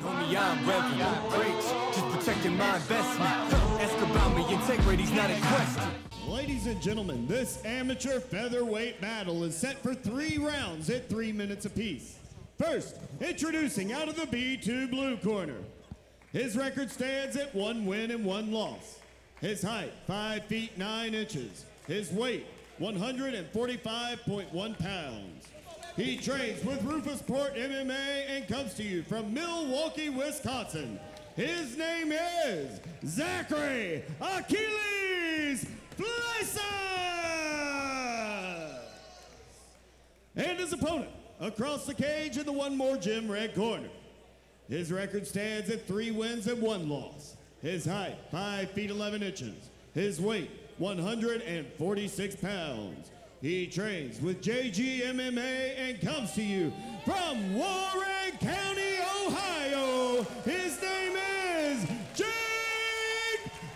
Homie, I'm just protecting my investment. Ask about me, integrity's not a question. Ladies and gentlemen, this amateur featherweight battle is set for three rounds at three minutes apiece. First, introducing out of the B2 blue corner. His record stands at one win and one loss. His height, 5 feet 9 inches. His weight, 145.1 pounds. He trains with Roufusport MMA and comes to you from Milwaukee, Wisconsin. His name is Zachary Achilles Flessas! And his opponent, across the cage in the one more gym red corner. His record stands at three wins and one loss. His height, 5 feet 11 inches. His weight, 146 pounds. He trains with JG MMA and comes to you from Warren County, Ohio. His name is Jake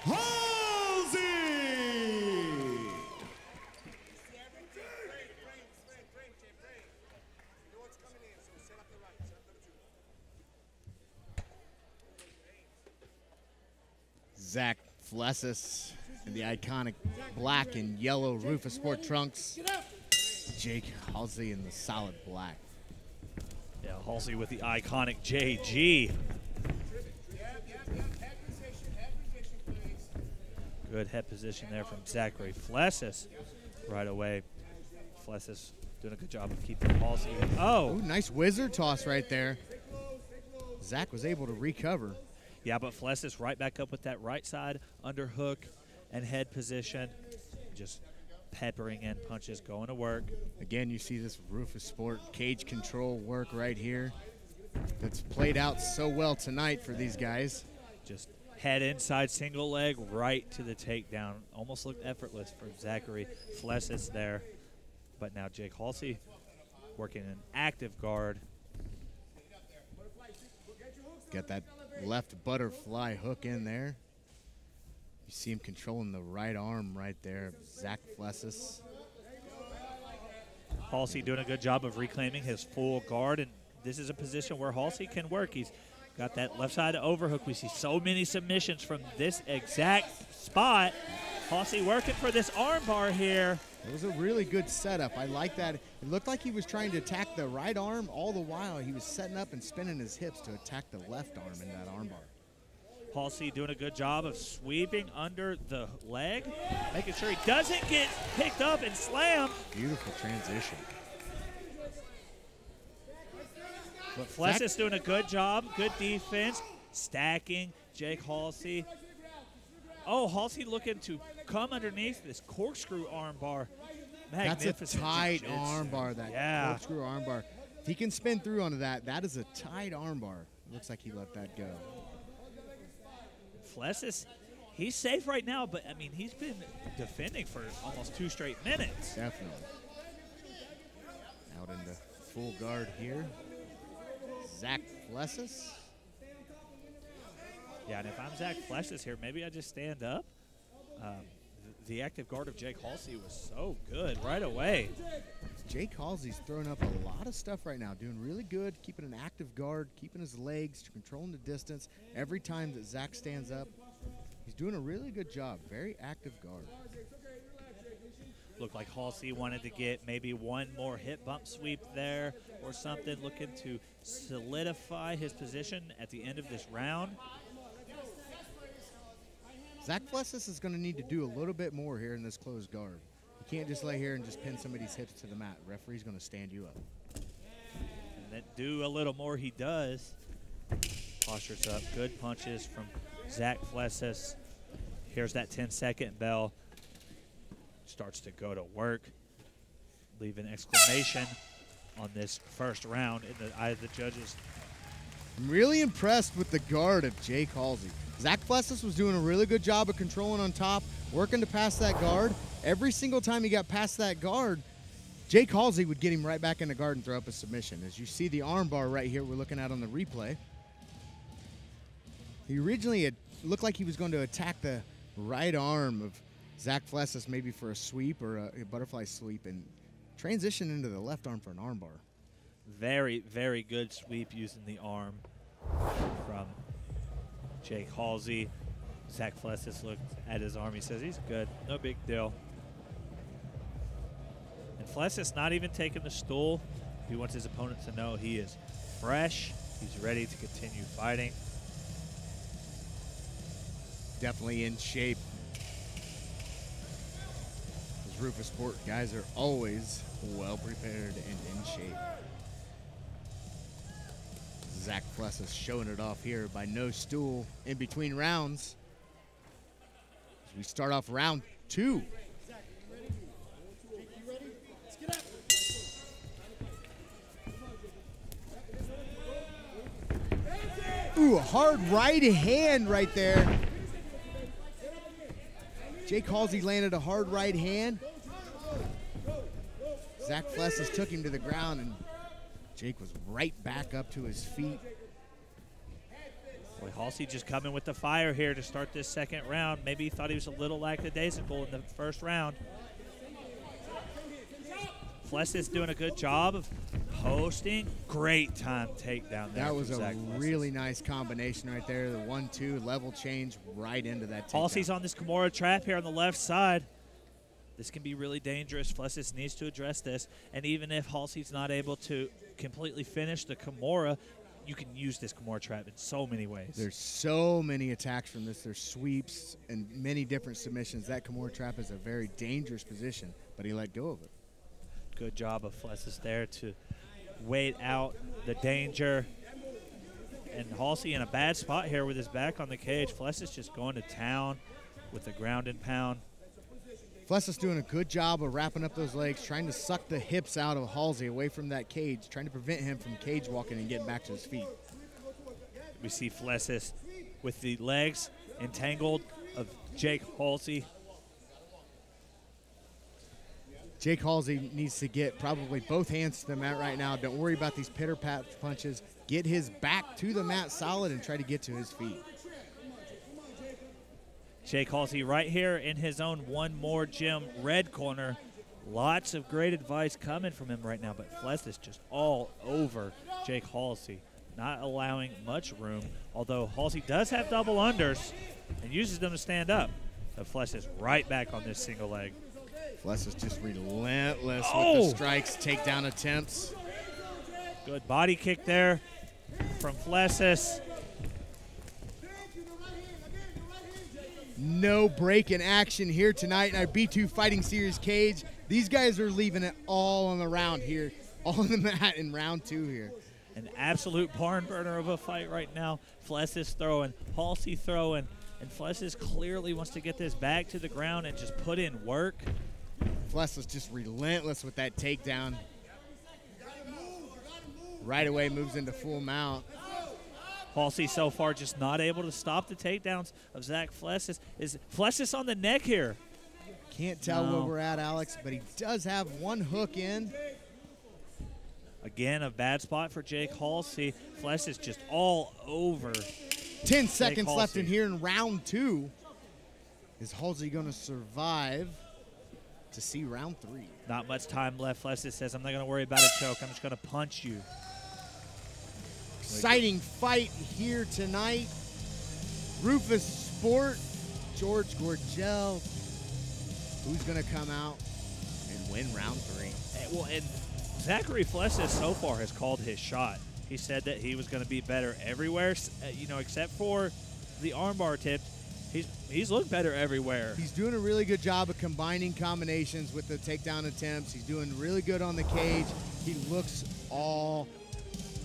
Halsey. Zach Flessas in the iconic black and yellow Roufusport trunks. Jake Halsey in the solid black. Yeah, Halsey with the iconic JG. Good head position there from Zachary Flessas right away. Flessas doing a good job of keeping Halsey. Oh, Ooh, nice wizard toss right there. Zach was able to recover. yeah, but Flessas right back up with that right side underhook and head position. Just peppering in punches, going to work. Again, you see this Roufusport cage control work right here. That's played out so well tonight for these guys. Just head inside single leg right to the takedown. Almost looked effortless for Zachary Flessas there. But now Jake Halsey working an active guard. Got that left butterfly hook in there. You see him controlling the right arm right there. Zach Flessas. Halsey doing a good job of reclaiming his full guard, and this is a position where Halsey can work. He's got that left side overhook. We see so many submissions from this exact spot. Halsey working for this armbar here. It was a really good setup. I like that. It looked like he was trying to attack the right arm all the while. He was setting up and spinning his hips to attack the left arm in that armbar. Halsey doing a good job of sweeping under the leg, making sure he doesn't get picked up and slammed. Beautiful transition. But Flessas doing a good job, good defense, stacking Jake Halsey. Oh, Halsey looking to come underneath this corkscrew armbar. That's a tight armbar, that Yeah. corkscrew armbar. If he can spin through onto that, that is a tight armbar. Looks like he let that go. Flessas, he's safe right now, but I mean, he's been defending for almost two straight minutes. Definitely. Out into full guard here. Zach Flessas. Yeah, and if I'm Zach Flessas here, maybe I just stand up. Um, the active guard of Jake Halsey was so good right away. Jake Halsey's throwing up a lot of stuff right now, doing really good, keeping an active guard, keeping his legs, controlling the distance. Every time that Zach stands up, he's doing a really good job. Very active guard. Looked like Halsey wanted to get maybe one more hip bump sweep there or something, looking to solidify his position at the end of this round. Zach Flessas is going to need to do a little bit more here in this closed guard. Can't just lay here and just pin somebody's hips to the mat. referee's going to stand you up. And then do a little more he does. Postures up. Good punches from Zach Flessas. Here's that 10 second bell. Starts to go to work. Leave an exclamation on this first round in the eye of the judges. I'm really impressed with the guard of Jake Halsey. Zach Flessas was doing a really good job of controlling on top, working to pass that guard. Every single time he got past that guard, Jake Halsey would get him right back in the guard and throw up a submission. As you see the armbar right here we're looking at on the replay. He originally had looked like he was going to attack the right arm of Zach Flessas maybe for a sweep or a, a butterfly sweep and transition into the left arm for an armbar. Very, very good sweep using the arm. From Jake Halsey. Zach Flessas looked at his arm. He says he's good. No big deal. And Flessas not even taking the stool. He wants his opponent to know he is fresh. He's ready to continue fighting. Definitely in shape. Those Roufusport guys are always well prepared and in shape. Zach Flessas showing it off here by no stool in between rounds. As we start off round two. Hard right hand right there. Jake Halsey landed a hard right hand. Zach Flessas took him to the ground, and Jake was right back up to his feet. Boy, Halsey just coming with the fire here to start this second round. Maybe he thought he was a little lackadaisical in the first round. Flessas doing a good job of posting. Great time takedown there. That was a Zach Flessas. really nice combination right there. The one-two level change right into that. takedown. Halsey's on this Kimura trap here on the left side. This can be really dangerous. Flessas needs to address this. And even if Halsey's not able to completely finish the Kimura, you can use this Kimura trap in so many ways. There's so many attacks from this. There's sweeps and many different submissions. That Kimura trap is a very dangerous position, but he let go of it. Good job of Flessas there to wait out the danger. And Halsey in a bad spot here with his back on the cage. Flessas just going to town with the ground and pound. Flessas doing a good job of wrapping up those legs, trying to suck the hips out of Halsey away from that cage, trying to prevent him from cage walking and getting back to his feet. We see Flessas with the legs entangled of Jake Halsey. Jake Halsey needs to get probably both hands to the mat right now. Don't worry about these pitter pat punches. Get his back to the mat solid and try to get to his feet. Jake Halsey right here in his own one more gym red corner. Lots of great advice coming from him right now, but Flessas just all over Jake Halsey, not allowing much room. Although Halsey does have double unders and uses them to stand up. But Flessas right back on this single leg. Flessas just relentless with Oh! the strikes, takedown attempts. Good body kick there from Flessas. No break in action here tonight in our B2 Fighting Series cage. These guys are leaving it all on the round here, all on the mat in round two here. An absolute barn burner of a fight right now. Flessas throwing, Halsey throwing, and Flessas clearly wants to get this back to the ground and just put in work. Fless was just relentless with that takedown. Right away moves into full mount. Halsey so far just not able to stop the takedowns of Zach Flessas. Is Flessas on the neck here? Can't tell No. where we're at, Alex, but he does have one hook in. Again, a bad spot for Jake Halsey. Flessas just all over. 10 seconds left in here in round two. Is Halsey going to survive to see round three? Not much time left. Flessas says, I'm not going to worry about a choke. I'm just going to punch you. Exciting fight here tonight. Roufusport, George Gorgel. Who's going to come out and win round three? And- Well, and Zachary Flessas so far has called his shot. He said that he was going to be better everywhere, uh, you know, except for the armbar tips. He's he's looked better everywhere. He's doing a really good job of combining combinations with the takedown attempts. He's doing really good on the cage. He looks all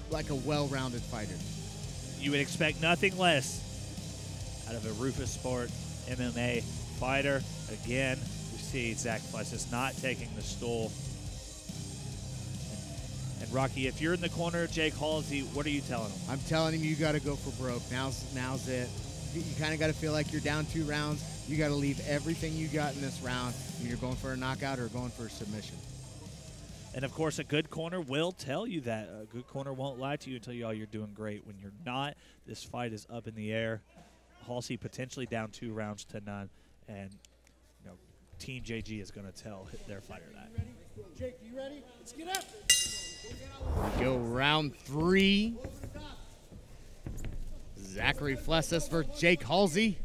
like a well-rounded fighter. You would expect nothing less out of a Roufusport MMA fighter. Again, we see Zach Flessas not taking the stool. And, and Rocky, if you're in the corner of Jake Halsey, what are you telling him? I'm telling him you got to go for broke. Now's now's it. You, you kind of got to feel like you're down two rounds. You got to leave everything you got in this round. You're going for a knockout or going for a submission. And of course, a good corner will tell you that. A good corner won't lie to you and tell you, oh, you're doing great. When you're not, this fight is up in the air. Halsey potentially down two rounds to none. And, you know, Team JG is going to tell their fighter that. Jake, you ready? Let's get up. We go round three. Zachary Flessas versus Jake Halsey.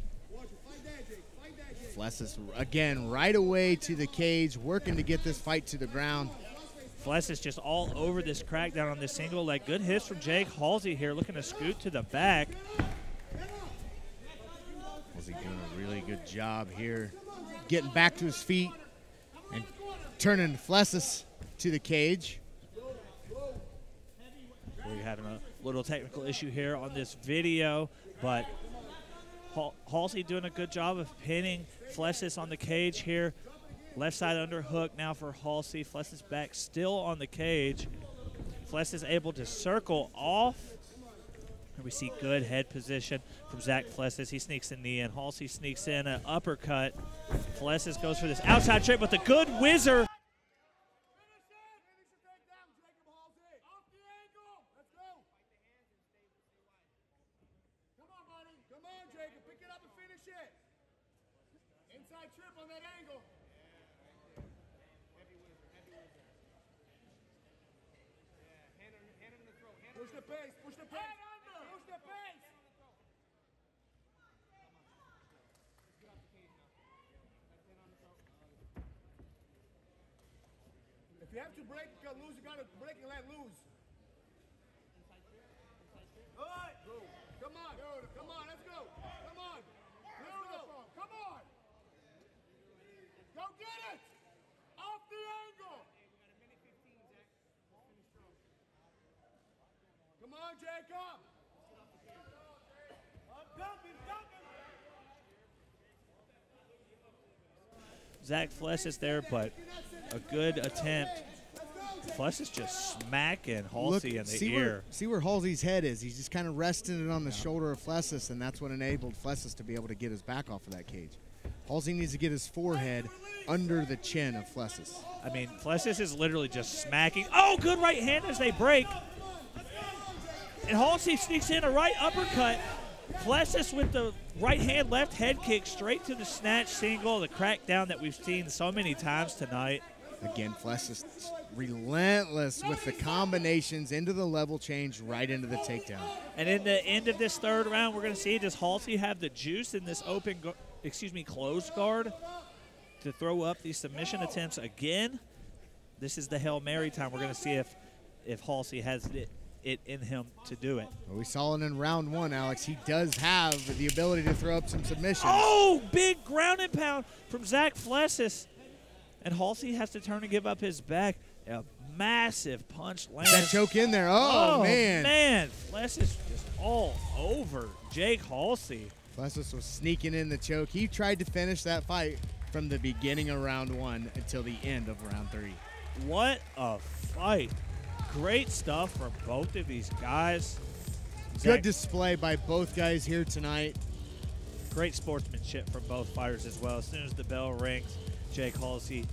Flessas again right away to the cage, working to get this fight to the ground. Fless is just all over this crackdown on this single leg. Good hits from Jake Halsey here, looking to scoot to the back. Halsey doing a really good job here, getting back to his feet and turning Flessas to the cage. We're having a little technical issue here on this video, but Hal- Halsey doing a good job of pinning Flessas on the cage here. Left side underhook now for Halsey. Flessas back still on the cage. Fless is able to circle off. And we see good head position from Zach Flessas. He sneaks in the in. Halsey sneaks in an uppercut. Flessas goes for this outside trip with a good whizzer. Come on, buddy. Come on, Jacob. Pick it up and finish it. Inside trip on that angle. Hand Push the pace. Push the pace. Push the pace. If you have to break, uh, loose, you gotta break and let loose. All right. Go. Come on. Come on. Let's go. Come on. Let's go. Come on. Go get it. Off the angle. Come on, Jacob. I'm dumping, dumping. Zach Fless is there, but a good attempt. Fless is just smacking Halsey in the see ear. Where, see where Halsey's head is. He's just kind of resting it on the shoulder of Flessas, and that's what enabled Flessas to be able to get his back off of that cage. Halsey needs to get his forehead under the chin of Flessas. I mean, Flessas is literally just smacking. Oh, good right hand as they break. And Halsey sneaks in a right uppercut. Flessas with the right hand, left head kick straight to the snatch single, the crackdown that we've seen so many times tonight. Again, Flessas relentless with the combinations into the level change, right into the takedown. And in the end of this third round, we're going to see does Halsey have the juice in this open, excuse me, closed guard to throw up these submission attempts again? This is the hail mary time. We're going to see if if Halsey has it, it in him to do it. Well, we saw it in round one, Alex. He does have the ability to throw up some submissions. Oh, big ground and pound from Zach Flessas. And Halsey has to turn and give up his back. A massive punch lands. That choke in there. Oh, oh man. Man, Flessas just all over Jake Halsey. Flessas was sneaking in the choke. He tried to finish that fight from the beginning of round one until the end of round three. What a fight. Great stuff from both of these guys. Good Zach- display by both guys here tonight. Great sportsmanship from both fighters as well. As soon as the bell rings, Jake Halsey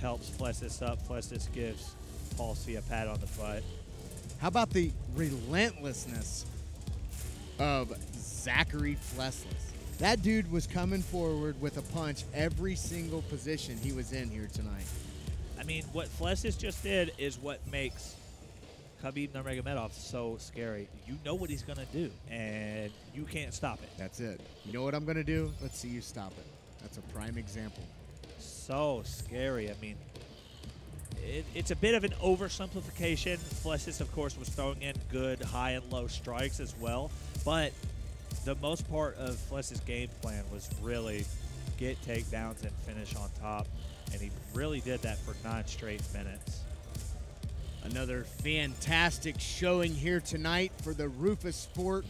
helps Flessas up. Flessas gives Halsey a pat on the butt. How about the relentlessness of Zachary Flessless? That dude was coming forward with a punch every single position he was in here tonight. I mean, what Flessas just did is what makes Khabib Nurmagomedov so scary. You know what he's going to do, and you can't stop it. That's it. You know what I'm going to do? Let's see you stop it. That's a prime example. So scary. I mean, it, it's a bit of an oversimplification. Flessas, of course, was throwing in good high and low strikes as well, but the most part of Fless's game plan was really get takedowns and finish on top, and he really did that for nine straight minutes. Another fantastic showing here tonight for the Roufusport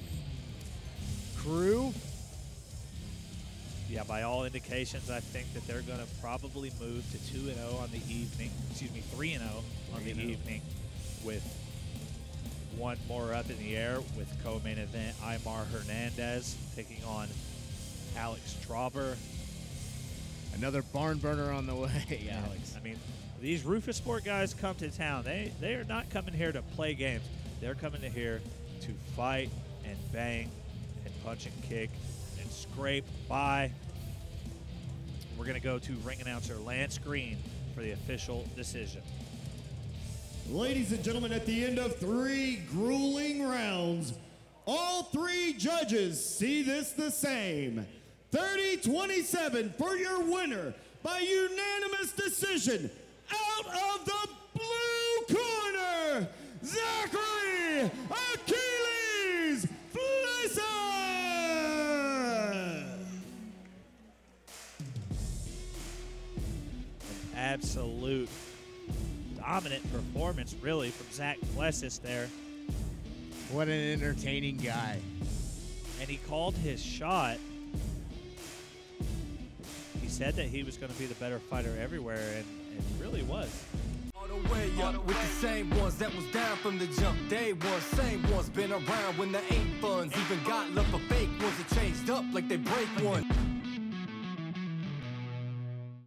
crew. Yeah, by all indications, I think that they're going to probably move to 2 and 0 on the evening. Excuse me, 3 and 0 on the 3-0. evening with one more up in the air with co-main event Aymar Hernandez taking on Alex Trauber. Another barn burner on the way, Alex. I mean, these Roufusport guys come to town. They they are not coming here to play games. They're coming to here to fight and bang and punch and kick and scrape by. We're going to go to ring announcer Lance Green for the official decision. Ladies and gentlemen, at the end of three grueling rounds, All three judges see this the same. 30-27 for your winner by unanimous decision out of the blue corner, Zachary Achilles Flessas! Absolute dominant performance, really, from Zach Flessas there. What an entertaining guy. And he called his shot. Said that he was going to be the better fighter everywhere, and, and really was. All the way up with the same ones that was down from the jump. Same ones been around when there ain't funds. Even got love for fake ones that changed up like they break one.